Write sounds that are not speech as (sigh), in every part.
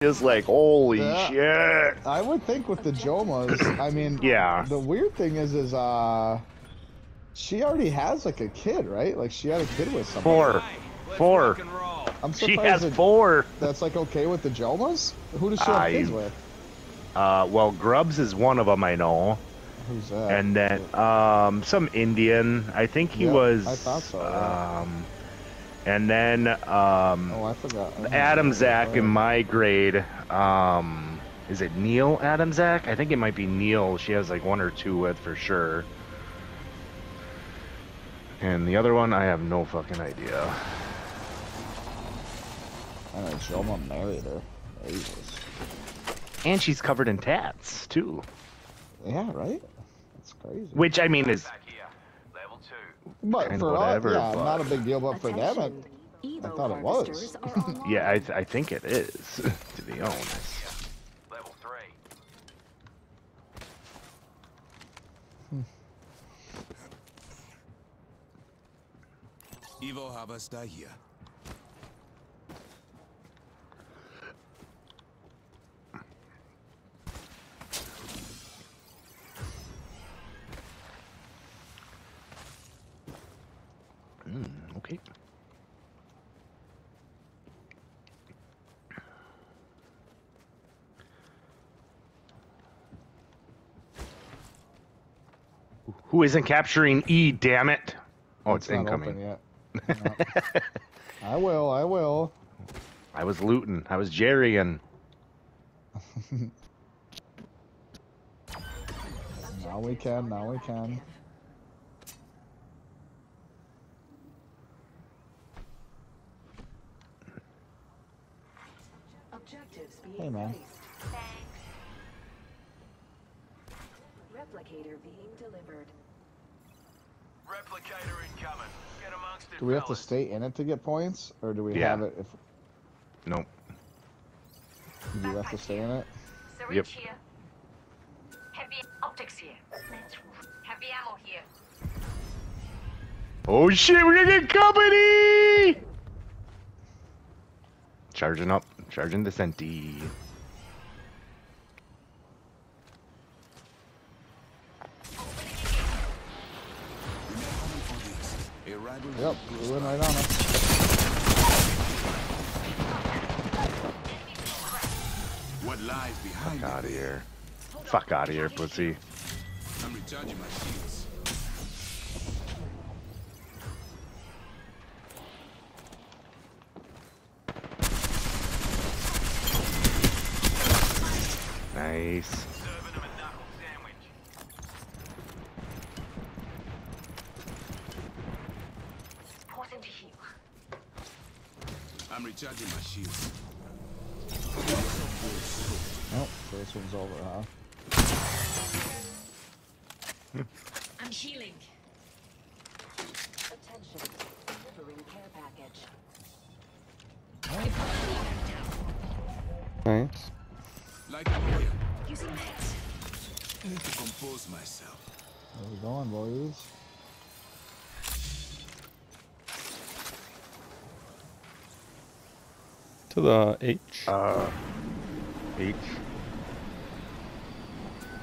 Just like, holy Yeah. shit. I would think with the Jomas, I mean, (clears throat) Yeah. the weird thing is, is uh, she already has like a kid, right? Like she had a kid with somebody. Four. Four. I'm She surprised has that four. that's like okay with the Jomas. Who does she have kids with? Uh, well, Grubs is one of them, I know. Who's that? And then um, some Indian. I think he Yeah, was. I thought so, yeah. Um, and then um, oh, I forgot. I Adam. Zach in my grade. Um, is it Neil Adam Zach? I think it might be Neil. She has like one or two with for sure. And the other one, I have no fucking idea. I know Joma married her. Jesus. And she's covered in tats too. Yeah, right. That's crazy. Which I mean is but kinda for whatever, us, yeah, but- not a big deal. But for them, it, Evo I thought it was. harvesters are (laughs) online. yeah, I, th- I think it is (laughs) to be honest. Level three. Evo Harvester hier. Mm, okay. Who isn't capturing E? Damn it! Oh, it's, not incoming. open yet. No. (laughs) I will. I will. I was looting. I was jerrying. (laughs) Now we can. Now we can. Objectives being Hey, man. placed. Replicator being delivered. Replicator incoming. Get amongst it, Do we have to stay in it to get points, or do we Yeah. have it if Nope. do you have to stay in it? Syringe Yep. here. Heavy optics here. Let's. Heavy ammo here. Oh shit! We're gonna get company. Charging up. Charging the senti. Yep, we went right on it. What lies behind Fuck out of here. Fuck out of here, pussy. I'm recharging my shields. Nice. Serving them a knuckle sandwich. Pausing to heal. I'm recharging my shields. Nope, first one's over, huh? (laughs) I'm healing. Attention. Delivering care package. Nice. Like a warrior. I need to compose myself. Where we going, boys? To the H. Uh, H.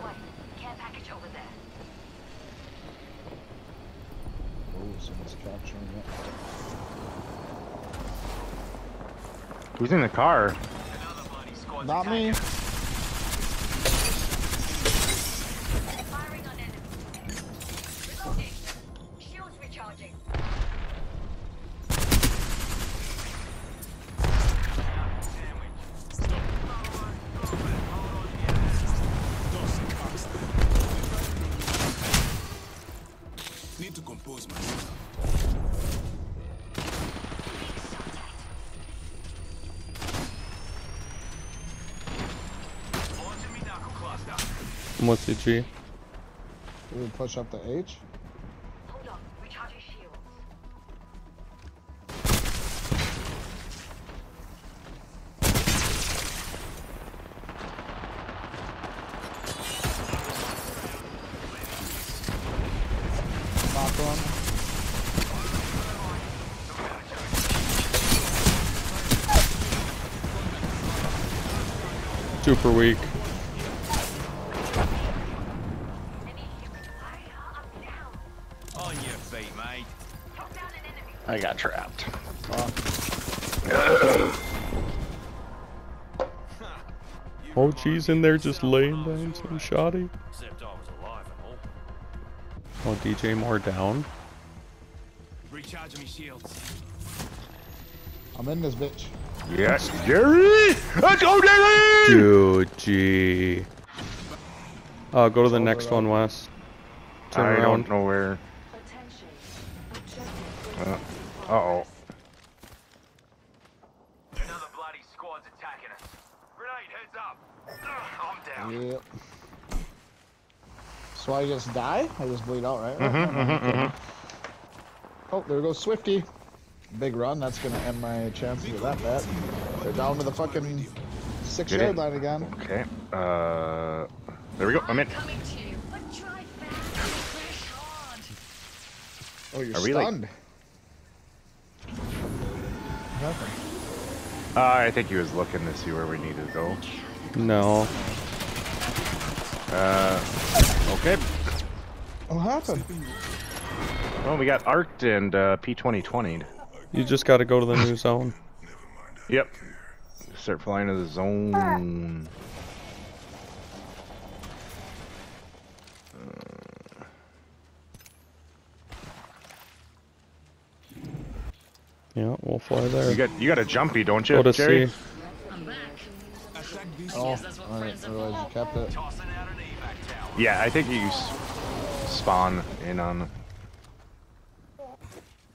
What? Care package over there. Oh, someone's capturing it. Who's in the car? Another bloody squad's Not me. I'm with you, G. Do we push up the H? Hold on. Recharging shields. Knocked one. Super weak. I got trapped. Oh, geez, in there just laying down some shoddy. Except I was alive and all. Oh, DJ Moore down. Recharging me shields. I'm in this bitch. Yes, Jerry! Let's go, Jerry! Dude, gee. Uh, go to the next one, Wes. Turn I around. don't know where. Uh oh. Another bloody squad's attacking us. Grenade, heads up. Ugh, I'm down. Yep. So I just die? I just bleed out, right? Mm-hmm, Oh, there goes Swifty. Big run. That's gonna end my chances of that bet. They're down to the fucking six Did yard it? line again. Okay. Uh, there we go. I'm in. Coming to you. But try fast. Crash hard. Oh, you're Are we, like- stunned. Nothing. Uh, I think he was looking to see where we needed to go. No. Uh, okay. What happened? Well, we got arced and uh, P2020'd. You just gotta go to the new (laughs) zone. Yep. Start flying to the zone. Yeah, we'll fly there. You got you got a jumpy, don't you, Go to Jerry? C. I'm back. Attack this Oh, that's what alright. friends are Otherwise you kept it. Tossing out an evac tower. Yeah, I think you spawn in on.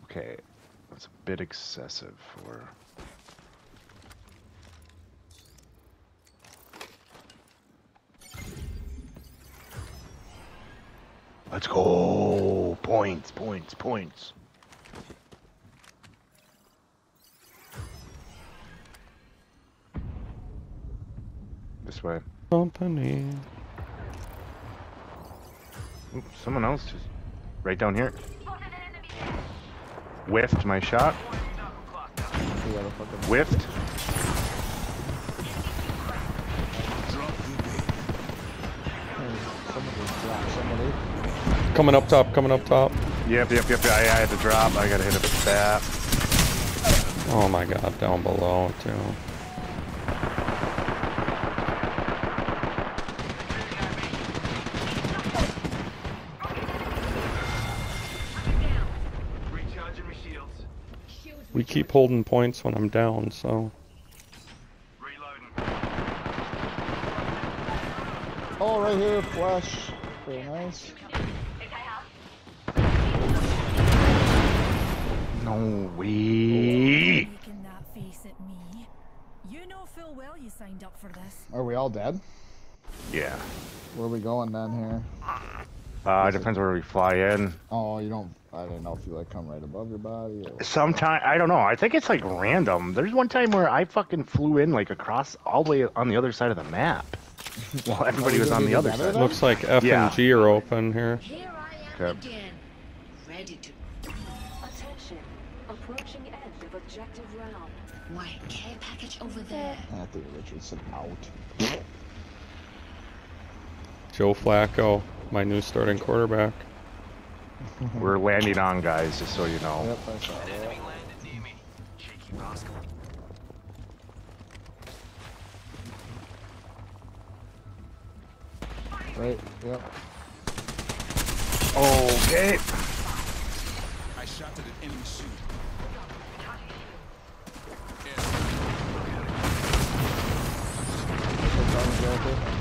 Okay, that's a bit excessive for. Let's go! Points, points, points. This way. Company. Oop, someone else just right down here. Spotted an enemy. Whiffed my shot. You gotta fucking Whiffed. drop the bait. Someone just dropped somebody. Coming up top, coming up top. Yep, yep, yep. I, I had to drop. I gotta hit it with that. Oh my god, down below too. Recharging me shields. We keep holding points when I'm down, so. Reloading. Oh, right here, flash. Very nice. Think I have? No way. You cannot face it, me. You know full well you signed up for this. Are we all dead? Yeah. Where are we going then here? Uh, it depends where we fly in. Oh, you don't. I didn't know if you like come right above your body. Or... Sometime I don't know. I think it's like random. There's one time where I fucking flew in like across all the way on the other side of the map, (laughs) while everybody you was on the other side. then? Looks like F Yeah. and G are open here. Here I am Okay. again. Ready to. Attention. Approaching end of objective round. Why, care package over eh. there. I think Richardson out. Joe Flacco, my new starting quarterback. (laughs) We're landing on guys, just so you know. Yep, I saw that. Enemy landed near me. Cheeky rascal. Right, yep. Okay. I shot at an enemy shield. Good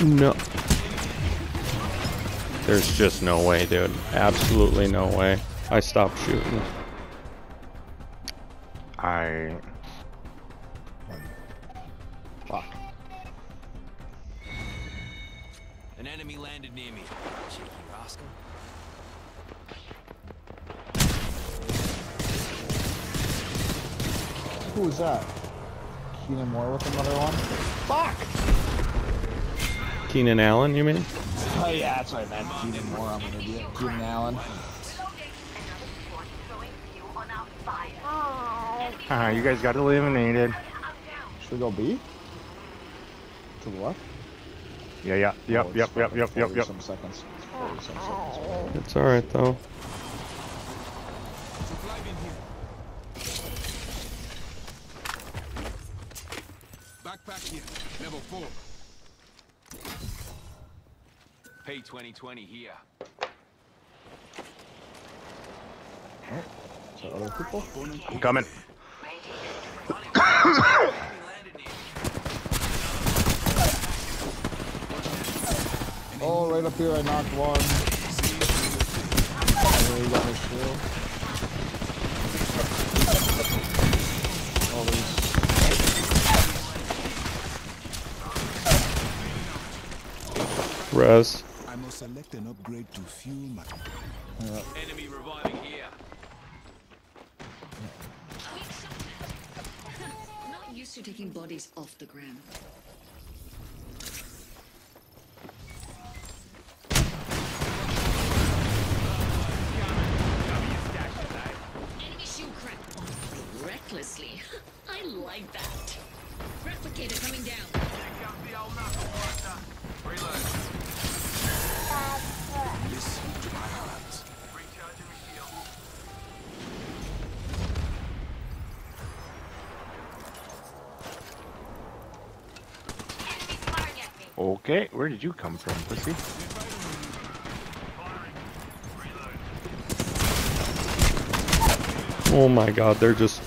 No. There's just no way, dude. Absolutely no way. I stopped shooting. I. Fuck. An enemy landed near me. Cheeky rascal. Who was that? Keenan Moore with another one. Fuck! Keenan Allen, you mean? Oh yeah, that's what I meant. Keenan Moore, I'm an idiot. Keenan Allen. Reloading. Another squad throwing fuel on our fire. Enemy Ah, you guys got eliminated. Should we go B? To the left? Yeah, yeah, yep, Oh, yep, yep, yep, yep, yep. Some seconds. It's 40 some seconds. It's alright though. Supply bin here. Backpack here. Level four. P2020 here. Is there other people? I'm coming. Oh, right up here, I knocked one. There you got his shield. Oh, there's Res. I select an upgrade to fuel my. Enemy reviving here. Not used to taking bodies off the ground. Okay, where did you come from, pussy? Oh my god, they're just.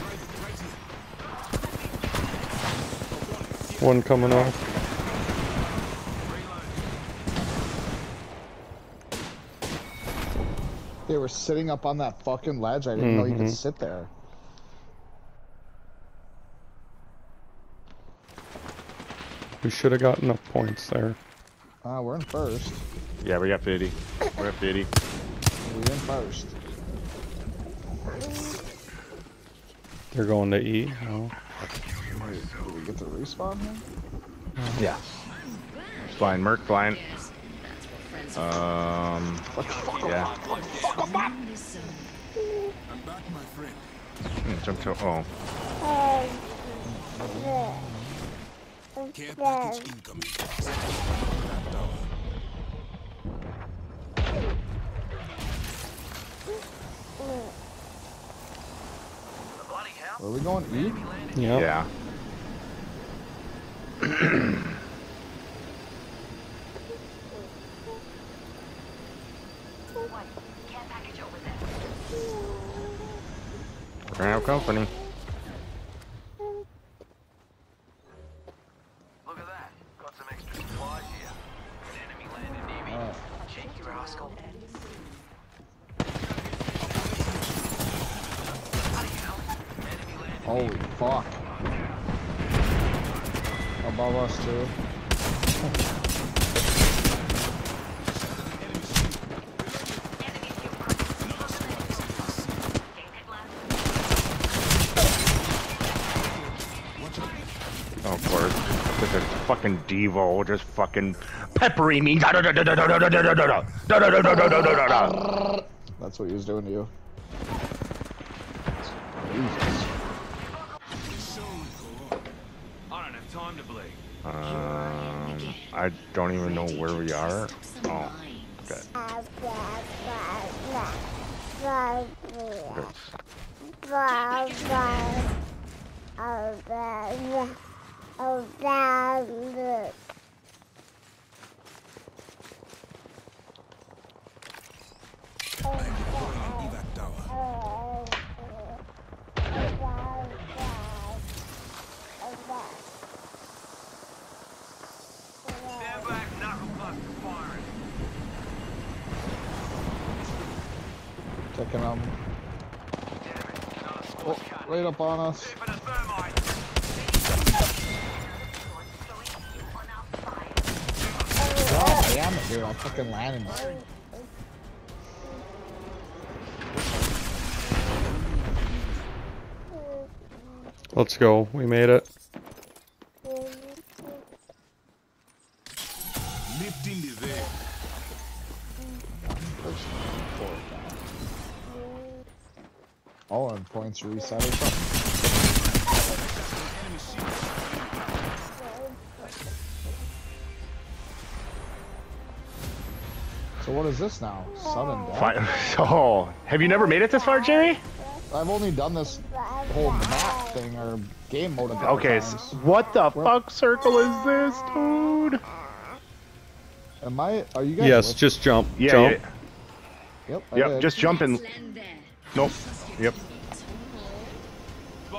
One coming off. They were sitting up on that fucking ledge. I didn't know you could Mhm. sit there. We should have got enough points there. Uh, we're in first. Yeah, we got 50. We're at 50. We're in first. They're going to E. Oh. Wait, did we get to respawn here? Yeah. Flying, Merc flying. Yes, what friends Um, yeah. are. This zone. I'm back, my friend. Jump to, oh. Care package incoming. Where are we going? Eat? Yeah. We're going to have company. Just fucking Devo just fucking peppery me. That's what he was doing to you. Jesus. Um, I don't even know where we are. Oh, okay. okay around the Taking. Oh, right up on us. Dude. I fucking landed. Let's go. We made it. Lifting the veil. All end points reset or something. So what is this now? Sudden death? Fi- (laughs) Oh, have you never made it this far, Jerry? I've only done this whole map thing or game mode a Okay, s times. what the fuck circle is this, dude? Am I? Are you guys? Yes, with- just jump. Yeah, jump. yeah. Yep. I Yep, did. just jump and. Nope. Yep.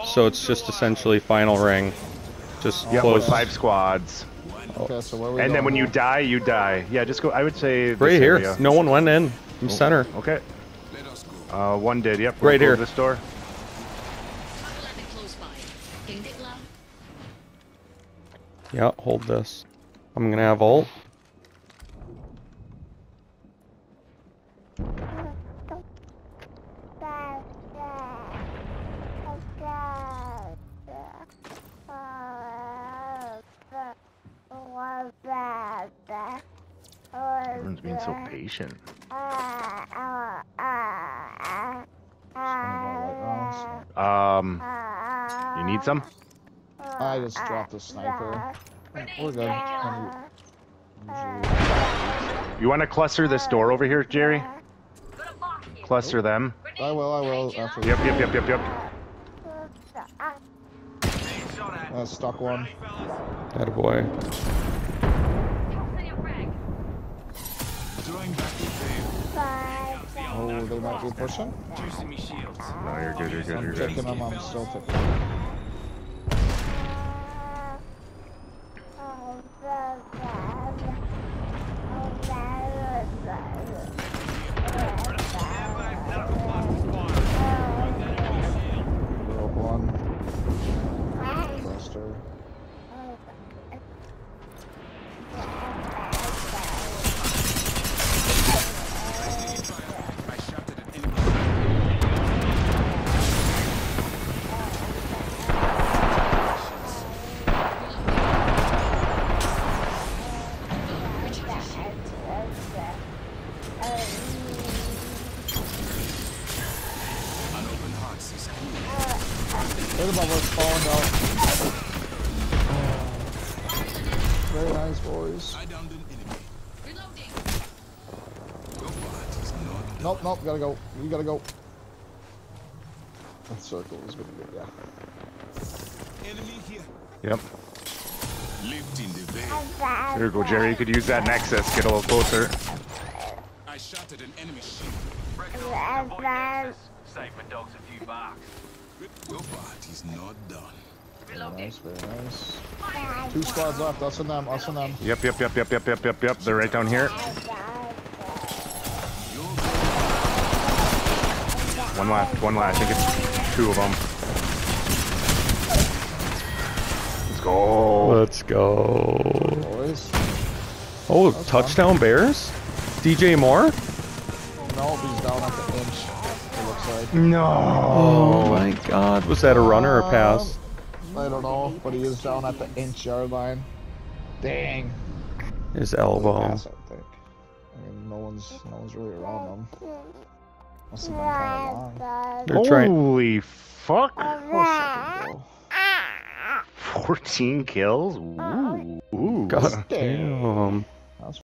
So it's just essentially final ring. Just Yep, close. with five squads. Okay, so where are we And then going when you die, you die. Yeah, just go. I would say. this Right here. area. No one went in. I'm center. Okay. Let us go. Uh, one did. Yep. Right here. This door. Landing close by. Ding ding la. Yeah, hold this. I'm gonna have ult. Being so patient. Um, you need some? I just dropped a sniper. We're good. You want to cluster this door over here, Jerry? Got a. Cluster them. I will. I will. After Yep, yep, yep, yep, yep. Being. Uh, stuck one. Ready. That boy. Throwing back the veil. Oh, they might be pushing. Juicing me shields. No, you're good, you're good, you're Taking good. them. I'm still taking Nope, nope, gotta go. You gotta go. That circle is gonna be, yeah. enemy here. Yep. Lifting the veil. There you go, Jerry. You could use that Nexus. Get a little closer. I shot at an enemy shield. Reckon I'll avoid Nexus. Save my dogs a few bucks. Your part is not done. Very nice, very nice. Two squads left, us and them, us and them. Yep, yep, yep, yep, yep, yep, yep, yep. They're right down here. One left, one left. I think it's two of them. Let's go. Let's go. Boys. Oh, fun. touchdown Bears? DJ Moore? No, he's down at the inch, it looks like. No. Oh my oh god. Was that a runner or a um, pass? I don't know, but he is down at the inch yard line. Dang. His elbow. Pass, I think. I mean, no one's, no one's really around them. Must have been kind of long. They're trying. Holy fuck. Oh, 14 kills? Ooh. Ooh. God damn.